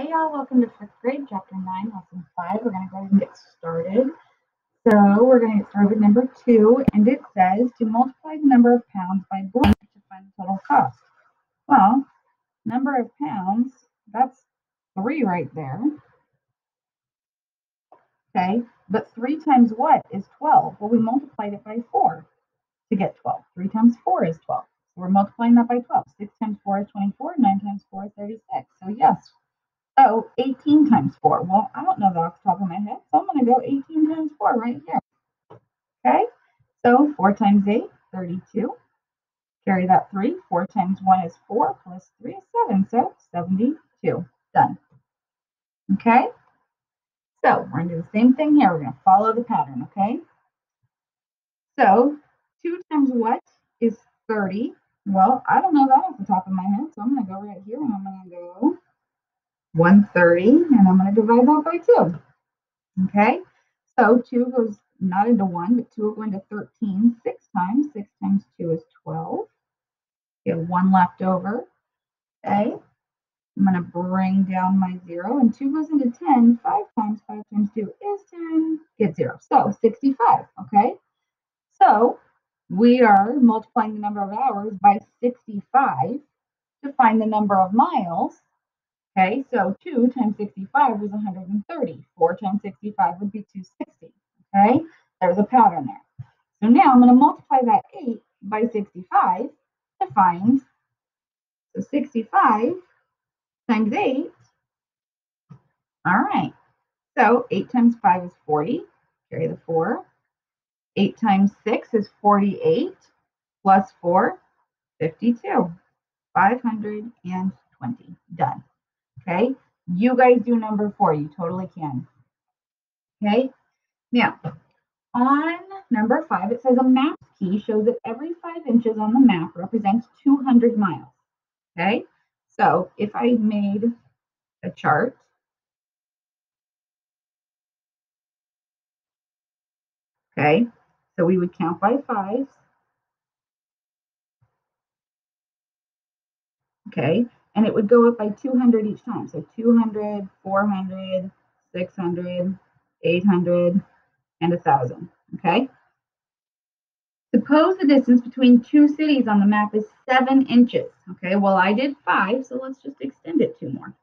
Hey y'all, welcome to fifth grade, chapter 9, lesson 5. We're going to go ahead and get started. So we're going to get started with number 2, and it says to multiply the number of pounds by blank to find the total cost. Well, number of pounds, that's 3 right there. Okay, but 3 times what is 12? Well, we multiplied it by 4 to get 12. 3 times 4 is 12. So we're multiplying that by 12. 6 times 4 is 24. 9 times 4 is 36. So yes, so 18 times 4. Well, I don't know that off the top of my head, so I'm going to go 18 times 4 right here. Okay, so 4 times 8, 32. Carry that 3. 4 times 1 is 4, plus 3 is 7, so 72. Done. Okay, so we're going to do the same thing here. We're going to follow the pattern, okay? So 2 times what is 30? Well, I don't know that off the top of my head, so I'm going to go right here and I'm going to go 130, and I'm going to divide that by 2. Okay, so 2 goes not into 1, but 2 will go into 13 six times. 6 times 2 is 12. Get 1 left over. Okay, I'm going to bring down my 0, and 2 goes into 10. 5 times 5 times 2 is 10. Get 0. So 65. Okay, so we are multiplying the number of hours by 65 to find the number of miles Okay, so 2 times 65 is 130. 4 times 65 would be 260. Okay, there's a pattern there. So now I'm going to multiply that 8 by 65 to find, so 65 times 8. All right, so 8 times 5 is 40. Carry the 4. 8 times 6 is 48 plus 4, 52. 520. Done. Okay, you guys do number four. You totally can. Okay, now on number five, it says a map key shows that every five inches on the map represents 200 miles. Okay, so if I made a chart, okay, so we would count by fives. Okay, and it would go up by 200 each time. So 200, 400, 600, 800, and 1,000. Okay? Suppose the distance between two cities on the map is seven inches. Okay, well, I did five, so let's just extend it two more.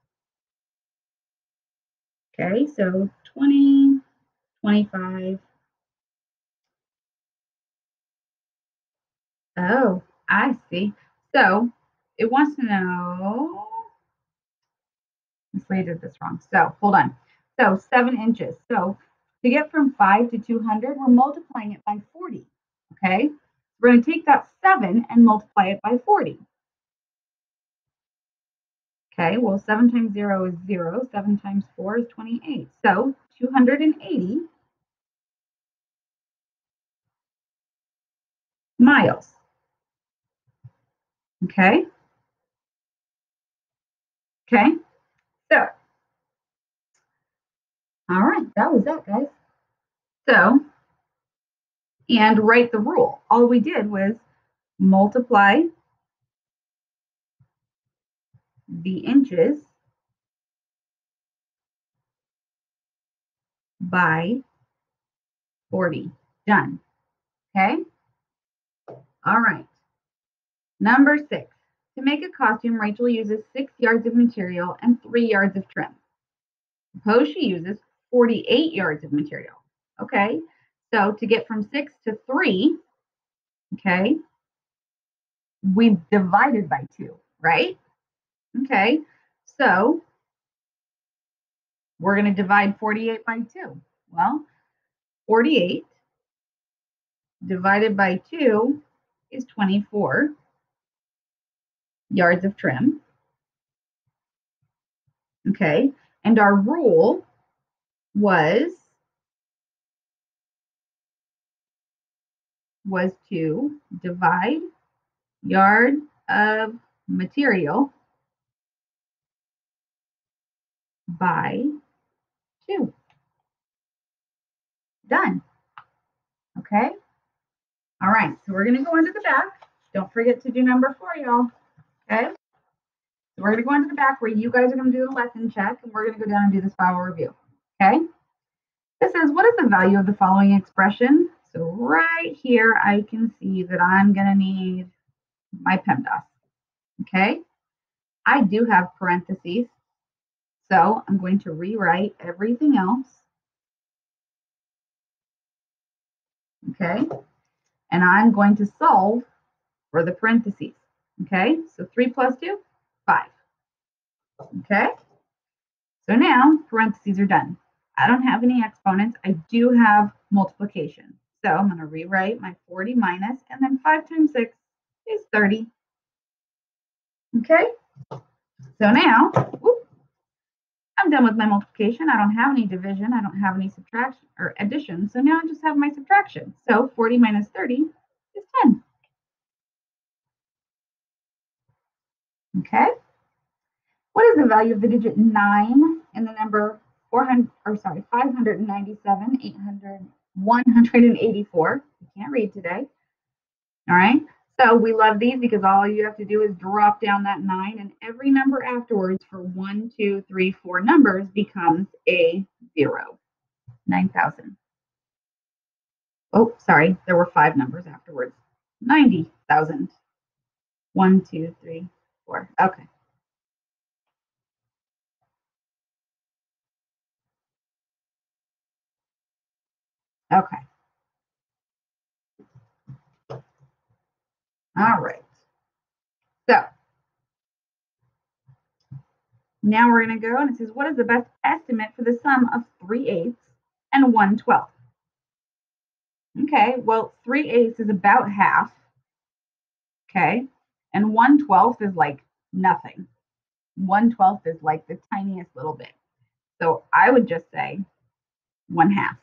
Okay, so 20, 25. Oh, I see. So it wants to know, I did this wrong. So hold on. So seven inches. So to get from five to 200, we're multiplying it by 40. Okay. We're going to take that seven and multiply it by 40. Okay, well, 7 times 0 is 0. 7 times 4 is 28. So 280 miles. Okay. Okay, so, all right, that was that, guys. So, and write the rule. All we did was multiply the inches by 40. Done. Okay? All right. Number six. To make a costume, Rachel uses six yards of material and three yards of trim. Suppose she uses 48 yards of material. Okay, so to get from six to three, okay, we divided by two, right? Okay, so we're going to divide 48 by two. Well, 48 divided by two is 24 yards of trim. Okay, and our rule was was to divide yard of material by 2. Done. Okay? All right, so we're going to go into the back. Don't forget to do number 4, y'all. Okay. So we're going to go into the back where you guys are going to do the lesson check, and we're going to go down and do this file review. Okay? This says, what is the value of the following expression? So right here, I can see that I'm going to need my PEMDAS. Okay? I do have parentheses, so I'm going to rewrite everything else. Okay? And I'm going to solve for the parentheses. Okay? So 3 plus 2, 5. Okay? So now parentheses are done. I don't have any exponents. I do have multiplication. So I'm going to rewrite my 40 minus, and then 5 times 6 is 30. Okay? So now, whoop, I'm done with my multiplication. I don't have any division. I don't have any subtraction or addition. So now I just have my subtraction. So 40 minus 30 is 10. Okay. What is the value of the digit 9 in the number 400 or sorry, 597, 800, 184? You can't read today. All right. So we love these because all you have to do is drop down that 9 and every number afterwards for one, two, three, four numbers becomes a 0. 9,000. Oh, sorry. There were 5 numbers afterwards. Ninety thousand. One, two, three for. Okay. Okay. All right. So now we're going to go and it says, what is the best estimate for the sum of 3 eighths and 1 twelfth? Okay, well, 3 eighths is about half. Okay, and 1 twelfth is like nothing. 1 twelfth is like the tiniest little bit. So I would just say 1 half.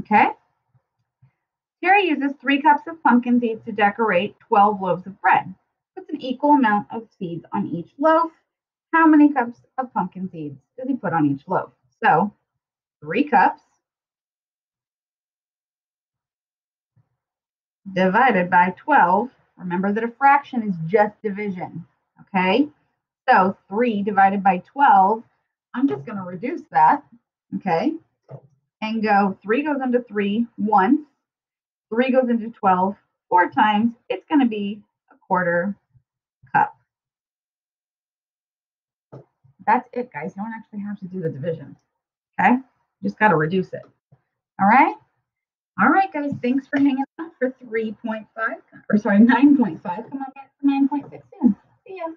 Okay. Terry uses three cups of pumpkin seeds to decorate 12 loaves of bread. Puts an equal amount of seeds on each loaf. How many cups of pumpkin seeds does he put on each loaf? So three cups divided by 12. Remember that a fraction is just division, okay? So 3 divided by 12, I'm just going to reduce that, okay? And go 3 goes into 3 once, 3 goes into 12 four times. It's going to be a quarter cup. That's it, guys. You don't actually have to do the division, okay? Just got to reduce it, all right? All right, guys, thanks for hanging out for 3.5, or sorry, 9.5. Come on back for 9.6 soon. See ya.